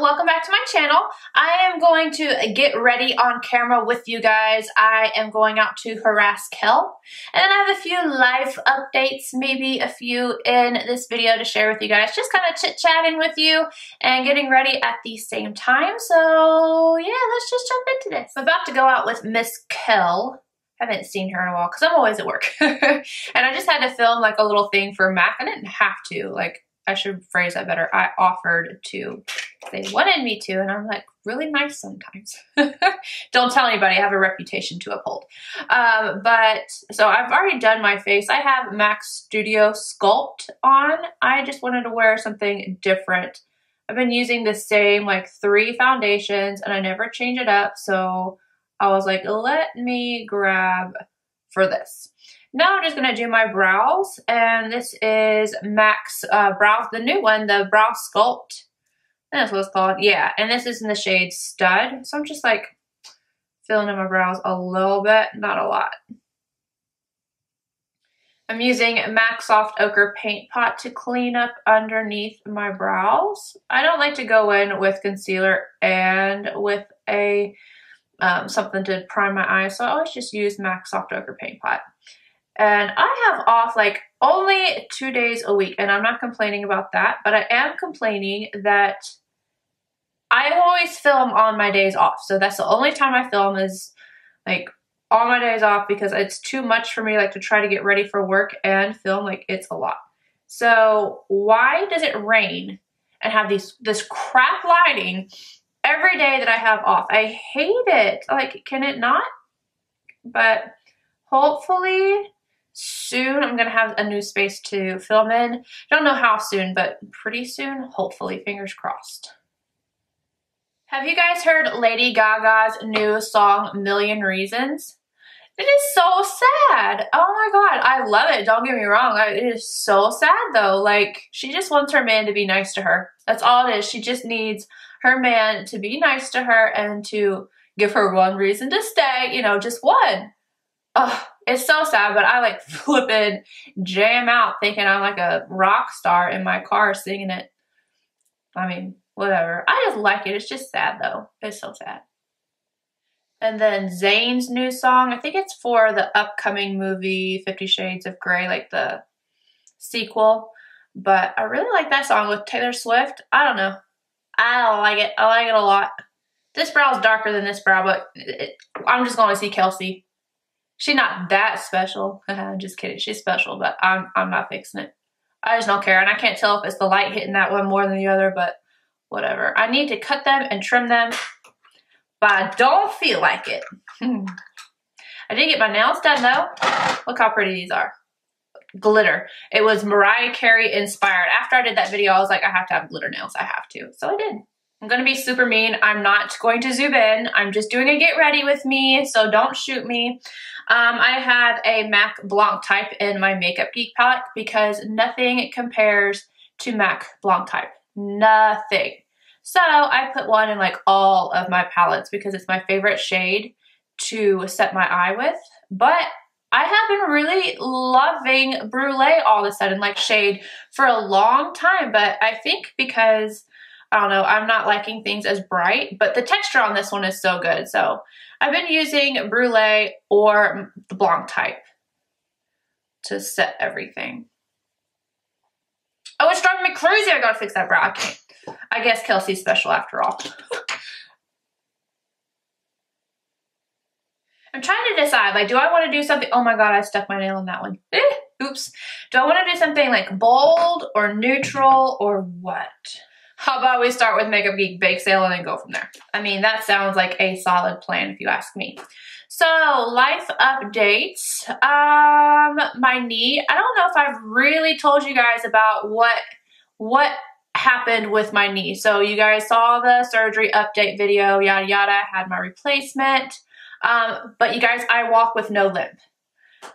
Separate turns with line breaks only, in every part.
welcome back to my channel. I am going to get ready on camera with you guys. I am going out to harass Kel. And then I have a few life updates, maybe a few in this video to share with you guys. Just kind of chit-chatting with you and getting ready at the same time. So yeah, let's just jump into this. I'm about to go out with Miss Kel. haven't seen her in a while because I'm always at work. and I just had to film like a little thing for Mac. I didn't have to, like I should phrase that better. I offered to. They wanted me to, and I'm like, really nice sometimes. Don't tell anybody. I have a reputation to uphold. Um, but, so I've already done my face. I have MAC Studio Sculpt on. I just wanted to wear something different. I've been using the same, like, three foundations, and I never change it up, so I was like, let me grab for this. Now I'm just going to do my brows, and this is MAC's uh, Brow, the new one, the Brow Sculpt. That's what it's called. Yeah, and this is in the shade Stud. So I'm just like filling in my brows a little bit, not a lot. I'm using MAC Soft Ochre Paint Pot to clean up underneath my brows. I don't like to go in with concealer and with a um, something to prime my eyes, so I always just use MAC Soft Ochre Paint Pot. And I have off like only two days a week, and I'm not complaining about that, but I am complaining that I always film on my days off. So that's the only time I film is like on my days off because it's too much for me like to try to get ready for work and film like it's a lot. So why does it rain and have these this crap lighting every day that I have off? I hate it. Like can it not? But hopefully soon I'm going to have a new space to film in. I don't know how soon, but pretty soon, hopefully, fingers crossed. Have you guys heard Lady Gaga's new song, Million Reasons? It is so sad. Oh my god, I love it. Don't get me wrong. It is so sad though. Like, she just wants her man to be nice to her. That's all it is. She just needs her man to be nice to her and to give her one reason to stay. You know, just one. Ugh, it's so sad, but I like flipping jam out thinking I'm like a rock star in my car singing it. I mean, whatever. I just like it. It's just sad though. It's so sad. And then Zayn's new song, I think it's for the upcoming movie Fifty Shades of Grey, like the sequel. But I really like that song with Taylor Swift. I don't know. I like it. I like it a lot. This brow is darker than this brow, but it, I'm just going to see Kelsey. She's not that special. just kidding. She's special, but I'm, I'm not fixing it. I just don't care. And I can't tell if it's the light hitting that one more than the other, but whatever. I need to cut them and trim them, but I don't feel like it. I did get my nails done though. Look how pretty these are. Glitter. It was Mariah Carey inspired. After I did that video, I was like, I have to have glitter nails. I have to. So I did. I'm going to be super mean. I'm not going to zoom in. I'm just doing a get ready with me, so don't shoot me. Um, I have a MAC Blanc type in my Makeup Geek palette because nothing compares to MAC Blanc type. Nothing. So I put one in like all of my palettes because it's my favorite shade to set my eye with. But I have been really loving Brulee all of a sudden, like shade, for a long time. But I think because I don't know, I'm not liking things as bright, but the texture on this one is so good. So I've been using Brulee or the Blanc type to set everything. Oh, it's driving me crazy. I gotta fix that brow. I. I guess Kelsey's special after all. I'm trying to decide, like, do I want to do something? Oh my god, I stuck my nail in that one. Eh, oops. Do I want to do something like bold or neutral or what? How about we start with Makeup Geek Bake Sale and then go from there? I mean, that sounds like a solid plan if you ask me. So, life updates. Um, my knee. I don't know if I've really told you guys about what what happened with my knee. So you guys saw the surgery update video, yada yada, I had my replacement. Um, but you guys, I walk with no limp.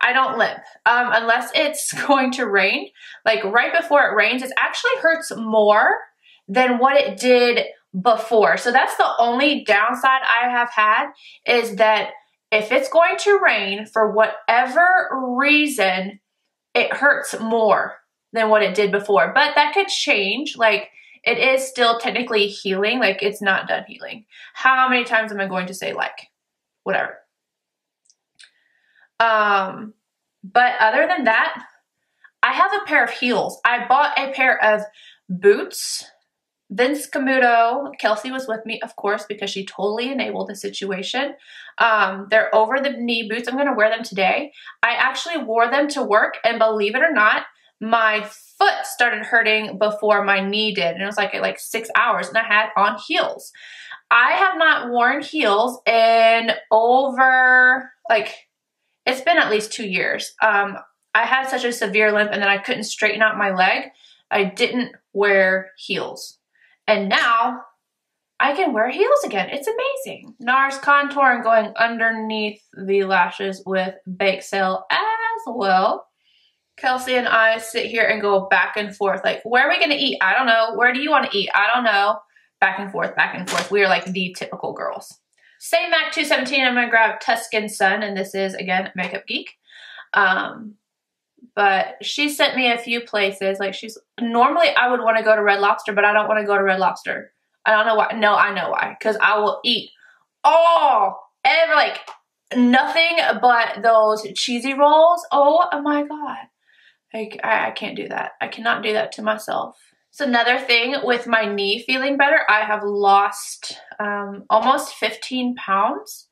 I don't limp um, unless it's going to rain. Like right before it rains, it actually hurts more than what it did before. So that's the only downside I have had is that if it's going to rain for whatever reason, it hurts more than what it did before. But that could change. Like it is still technically healing. Like it's not done healing. How many times am I going to say like? Whatever. Um, but other than that, I have a pair of heels. I bought a pair of boots. Vince Camuto, Kelsey was with me, of course, because she totally enabled the situation. Um, they're over the knee boots. I'm going to wear them today. I actually wore them to work, and believe it or not, my foot started hurting before my knee did. And it was like like six hours, and I had on heels. I have not worn heels in over like it's been at least two years. Um, I had such a severe limp and then I couldn't straighten out my leg. I didn't wear heels. And now I can wear heels again. It's amazing. NARS contouring going underneath the lashes with Bake Sale as well. Kelsey and I sit here and go back and forth. Like, where are we going to eat? I don't know. Where do you want to eat? I don't know. Back and forth, back and forth. We are like the typical girls. Same MAC 217, I'm going to grab Tuscan Sun, and this is, again, Makeup Geek. Um, but she sent me a few places. Like she's, normally I would want to go to Red Lobster, but I don't want to go to Red Lobster. I don't know why. No, I know why. Because I will eat all, ever, like, nothing but those cheesy rolls. Oh, oh my God. Like, I, I can't do that. I cannot do that to myself. So another thing with my knee feeling better, I have lost um, almost 15 pounds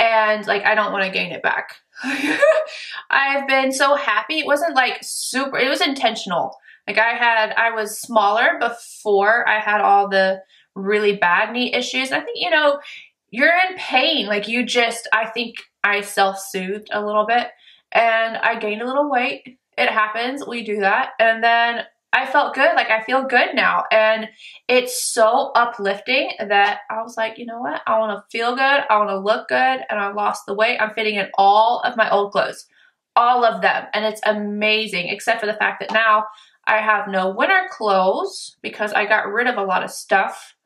and like I don't want to gain it back. I've been so happy. It wasn't like super, it was intentional. Like I had, I was smaller before I had all the really bad knee issues. I think, you know, you're in pain. Like you just, I think I self-soothed a little bit and I gained a little weight. It happens. We do that. And then I felt good. Like I feel good now. And it's so uplifting that I was like, you know what? I want to feel good. I want to look good. And I lost the weight. I'm fitting in all of my old clothes, all of them. And it's amazing, except for the fact that now I have no winter clothes because I got rid of a lot of stuff.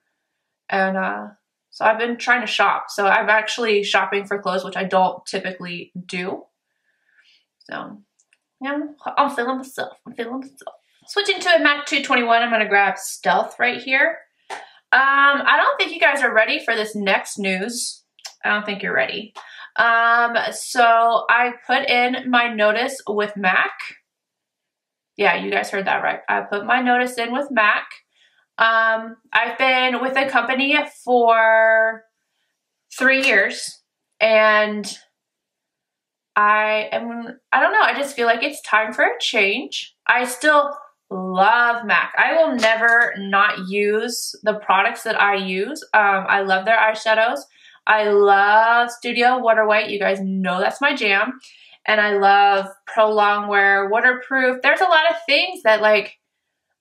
And uh, so I've been trying to shop. So I'm actually shopping for clothes, which I don't typically do. So yeah, I'm feeling myself. I'm feeling myself. Switching to a Mac 221, I'm going to grab Stealth right here. Um, I don't think you guys are ready for this next news. I don't think you're ready. Um, so I put in my notice with Mac. Yeah, you guys heard that right. I put my notice in with Mac. Um, I've been with the company for three years and I am, I don't know, I just feel like it's time for a change. I still love MAC. I will never not use the products that I use. Um, I love their eyeshadows. I love Studio Water White. You guys know that's my jam. And I love Pro Longwear, waterproof. There's a lot of things that like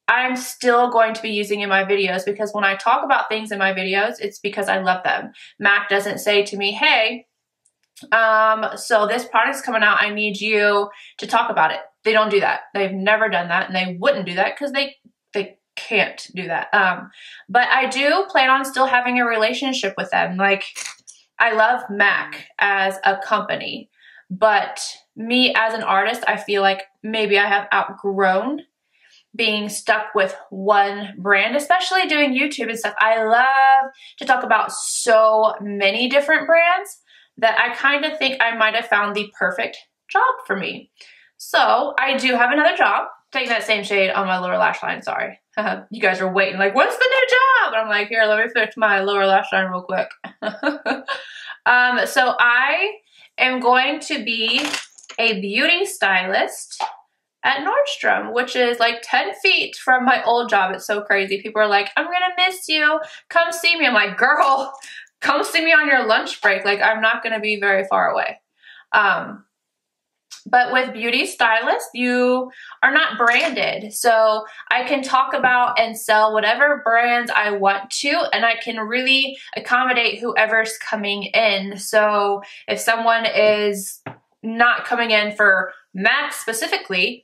I'm still going to be using in my videos because when I talk about things in my videos, it's because I love them. MAC doesn't say to me, hey, um, so this product's coming out. I need you to talk about it. They don't do that. They've never done that and they wouldn't do that because they, they can't do that. Um, but I do plan on still having a relationship with them. Like I love MAC as a company, but me as an artist, I feel like maybe I have outgrown being stuck with one brand, especially doing YouTube and stuff. I love to talk about so many different brands that I kind of think I might have found the perfect job for me. So I do have another job. Taking that same shade on my lower lash line, sorry. you guys are waiting like, what's the new job? And I'm like, here, let me fix my lower lash line real quick. um, so I am going to be a beauty stylist at Nordstrom, which is like 10 feet from my old job. It's so crazy. People are like, I'm gonna miss you. Come see me. I'm like, girl, come see me on your lunch break. Like, I'm not gonna be very far away. Um, but with beauty stylists, you are not branded. So I can talk about and sell whatever brands I want to, and I can really accommodate whoever's coming in. So if someone is not coming in for MAC specifically,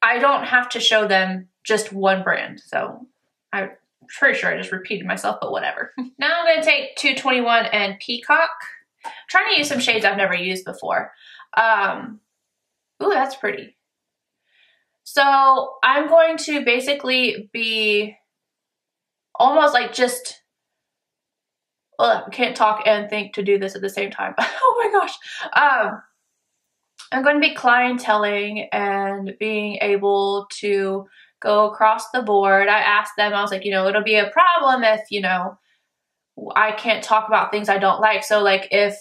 I don't have to show them just one brand. So I'm pretty sure I just repeated myself, but whatever. now I'm going to take 221 and Peacock. I'm trying to use some shades I've never used before. Um, ooh, that's pretty. So I'm going to basically be almost like just I can't talk and think to do this at the same time. oh my gosh. Um, I'm going to be clienteling and being able to go across the board. I asked them, I was like, you know, it'll be a problem if, you know, I can't talk about things I don't like. So like if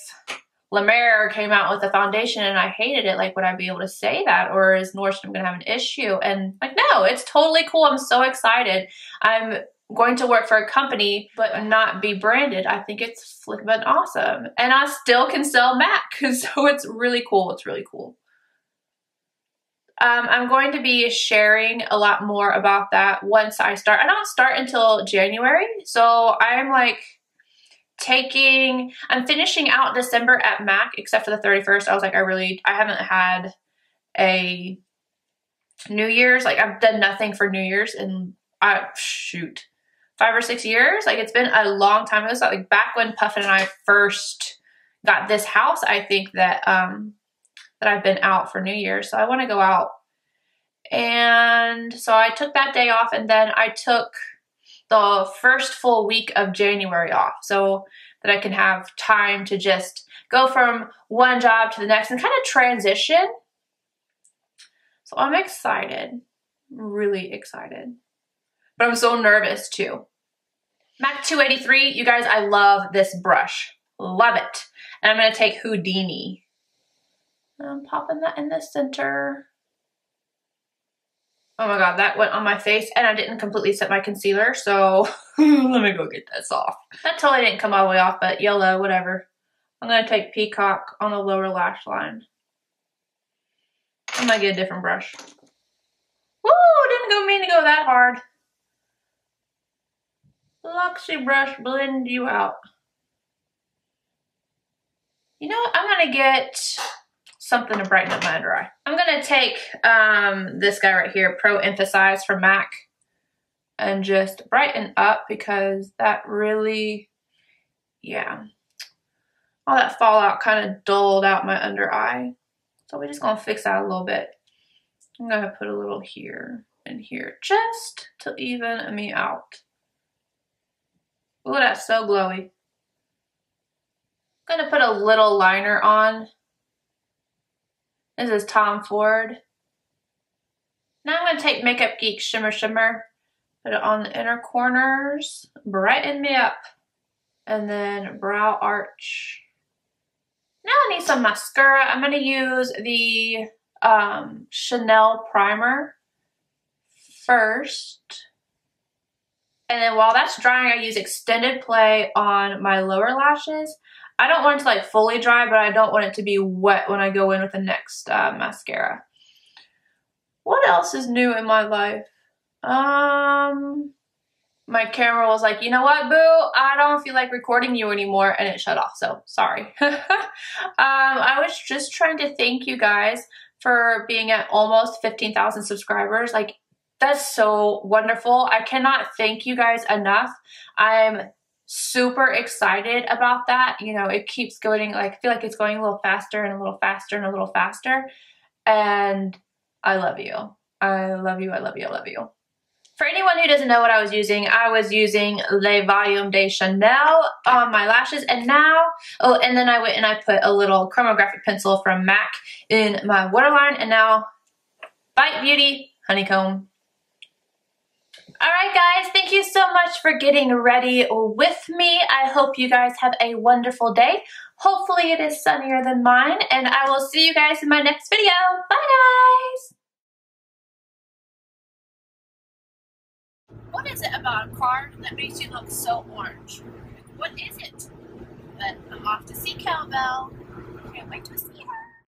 La Mer came out with a foundation and I hated it, like would I be able to say that or is Nordstrom gonna have an issue? And like no, it's totally cool. I'm so excited. I'm going to work for a company but not be branded. I think it's flippin' awesome. And I still can sell Mac. So it's really cool. It's really cool. Um, I'm going to be sharing a lot more about that once I start. I don't start until January. So I'm like taking, I'm finishing out December at MAC except for the 31st. I was like, I really, I haven't had a New Year's. Like I've done nothing for New Year's and I, shoot, five or six years. Like it's been a long time. It was like back when Puffin and I first got this house, I think that, um, that I've been out for New Year's. So I want to go out. And so I took that day off and then I took the first full week of January off so that I can have time to just go from one job to the next and kind of transition. So I'm excited, really excited. But I'm so nervous too. Mac 283, you guys, I love this brush. Love it. And I'm going to take Houdini. I'm popping that in the center. Oh my god, that went on my face and I didn't completely set my concealer, so let me go get this off. That totally didn't come all the way off, but yellow, whatever. I'm going to take Peacock on the lower lash line. I might get a different brush. Woo, didn't go mean to go that hard. Luxie brush, blend you out. You know what? I'm going to get something to brighten up my under eye. I'm going to take um, this guy right here, Pro Emphasize from MAC, and just brighten up because that really, yeah, all that fallout kind of dulled out my under eye. So we're just going to fix that a little bit. I'm going to put a little here and here just to even me out. Oh, that's so glowy. I'm going to put a little liner on this is Tom Ford. Now I'm going to take Makeup Geek Shimma Shimma, put it on the inner corners, brighten me up, and then brow arch. Now I need some mascara. I'm going to use the um, Chanel Primer first. And then while that's drying, I use Extended Play on my lower lashes. I don't want it to like fully dry, but I don't want it to be wet when I go in with the next uh, mascara. What else is new in my life? Um, my camera was like, you know what, boo? I don't feel like recording you anymore, and it shut off, so sorry. um, I was just trying to thank you guys for being at almost 15,000 subscribers. Like, that's so wonderful. I cannot thank you guys enough. I'm super excited about that. You know, it keeps going, like, I feel like it's going a little faster and a little faster and a little faster. And I love you. I love you. I love you. I love you. For anyone who doesn't know what I was using, I was using Le Volume de Chanel on my lashes. And now, oh, and then I went and I put a little chromagraphic pencil from MAC in my waterline. And now, Bite Beauty Honeycomb all right, guys, thank you so much for getting ready with me. I hope you guys have a wonderful day. Hopefully it is sunnier than mine, and I will see you guys in my next video. Bye, guys! What is it about a car that makes you look so orange? What is it? But I'm off to see Cowbell. Can't wait to see her.